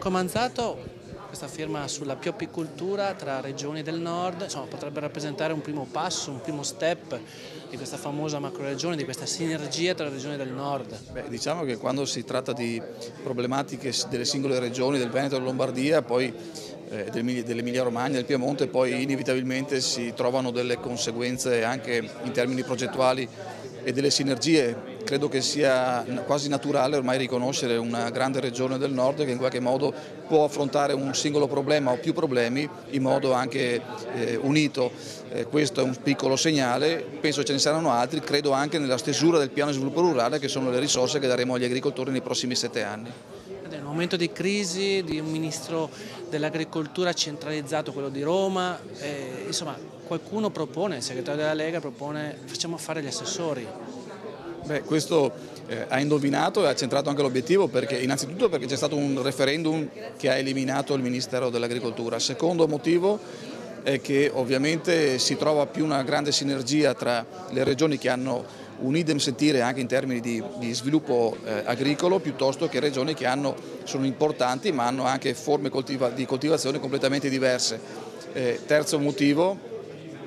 Comanzato questa firma sulla pioppicoltura tra regioni del nord insomma, potrebbe rappresentare un primo passo, un primo step di questa famosa macroregione, di questa sinergia tra regioni del nord. Beh, diciamo che quando si tratta di problematiche delle singole regioni, del Veneto e della Lombardia, poi eh, dell'Emilia Romagna, del Piemonte, poi inevitabilmente si trovano delle conseguenze anche in termini progettuali e delle sinergie. Credo che sia quasi naturale ormai riconoscere una grande regione del nord che in qualche modo può affrontare un singolo problema o più problemi in modo anche eh, unito. Eh, questo è un piccolo segnale, penso ce ne saranno altri, credo anche nella stesura del piano di sviluppo rurale che sono le risorse che daremo agli agricoltori nei prossimi sette anni. Un momento di crisi di un ministro dell'agricoltura centralizzato, quello di Roma, eh, insomma qualcuno propone, il segretario della Lega propone facciamo fare gli assessori. Beh, questo eh, ha indovinato e ha centrato anche l'obiettivo perché innanzitutto perché c'è stato un referendum che ha eliminato il Ministero dell'Agricoltura. Secondo motivo è che ovviamente si trova più una grande sinergia tra le regioni che hanno un idem sentire anche in termini di, di sviluppo eh, agricolo piuttosto che regioni che hanno, sono importanti ma hanno anche forme coltiva, di coltivazione completamente diverse. Eh, terzo motivo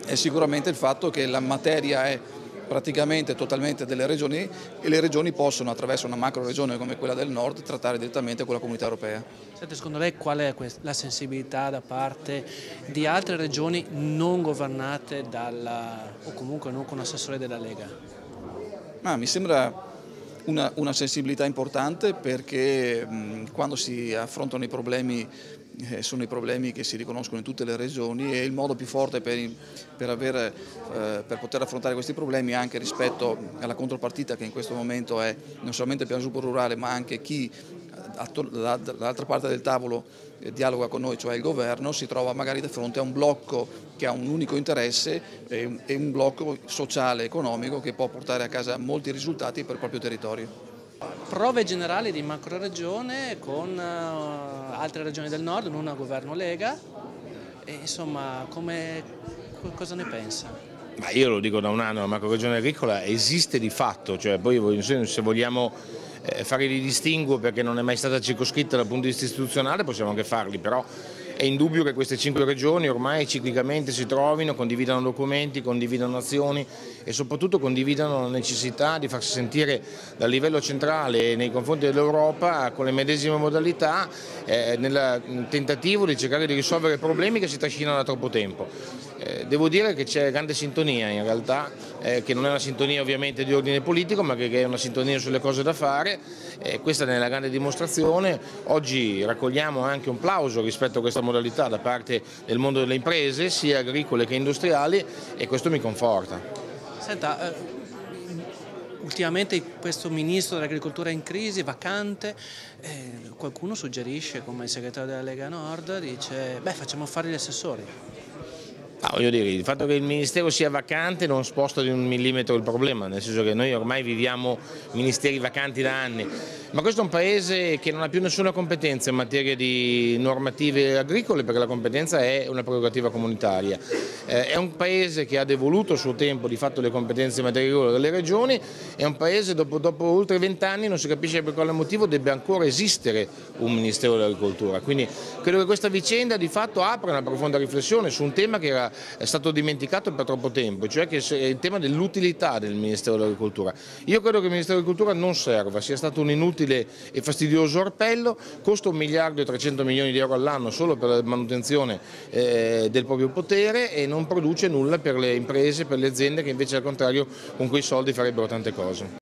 è sicuramente il fatto che la materia è praticamente totalmente delle regioni e le regioni possono attraverso una macro regione come quella del nord trattare direttamente con la comunità europea. Senti, secondo lei qual è la sensibilità da parte di altre regioni non governate dalla, o comunque non con assessore della Lega? Ma mi sembra una, una sensibilità importante perché mh, quando si affrontano i problemi sono i problemi che si riconoscono in tutte le regioni e il modo più forte per, per, avere, eh, per, poter affrontare questi problemi anche rispetto alla contropartita che in questo momento è non solamente il piano sviluppo rurale ma anche chi dall'altra parte del tavolo eh, dialoga con noi, cioè il governo, si trova magari di fronte a un blocco che ha un unico interesse e un blocco sociale e economico che può portare a casa molti risultati per il proprio territorio prove generali di macroregione con uh, altre regioni del nord, non a governo Lega, e, insomma come, cosa ne pensa? Ma io lo dico da un anno, la macroregione agricola esiste di fatto, cioè poi se vogliamo eh, fare dei distinguo perché non è mai stata circoscritta dal punto di vista istituzionale possiamo anche farli, però è indubbio che queste cinque regioni ormai ciclicamente si trovino, condividano documenti, condividano azioni e soprattutto condividano la necessità di farsi sentire dal livello centrale nei confronti dell'Europa con le medesime modalità eh, nel tentativo di cercare di risolvere problemi che si trascinano da troppo tempo. Eh, devo dire che c'è grande sintonia in realtà, eh, che non è una sintonia ovviamente di ordine politico ma che è una sintonia sulle cose da fare, questa è la grande dimostrazione, oggi raccogliamo anche un plauso rispetto a questa modalità da parte del mondo delle imprese sia agricole che industriali e questo mi conforta. Senta, eh, ultimamente questo ministro dell'agricoltura è in crisi, vacante, eh, qualcuno suggerisce come segretario della Lega Nord, dice beh facciamo fare gli assessori. Ah, voglio dire, il fatto che il Ministero sia vacante non sposta di un millimetro il problema, nel senso che noi ormai viviamo ministeri vacanti da anni, ma questo è un paese che non ha più nessuna competenza in materia di normative agricole perché la competenza è una prerogativa comunitaria. Eh, è un paese che ha devoluto a suo tempo di fatto le competenze in materia agricola delle regioni, è un paese dopo, dopo oltre vent'anni non si capisce per quale motivo debba ancora esistere un Ministero dell'Agricoltura, quindi credo che questa vicenda di fatto apra una profonda riflessione su un tema che era è stato dimenticato per troppo tempo, cioè che è il tema dell'utilità del Ministero dell'Agricoltura. Io credo che il Ministero dell'Agricoltura non serva, sia stato un inutile e fastidioso orpello, costa un miliardo e 300 milioni di euro all'anno solo per la manutenzione eh, del proprio potere e non produce nulla per le imprese, per le aziende che invece al contrario con quei soldi farebbero tante cose.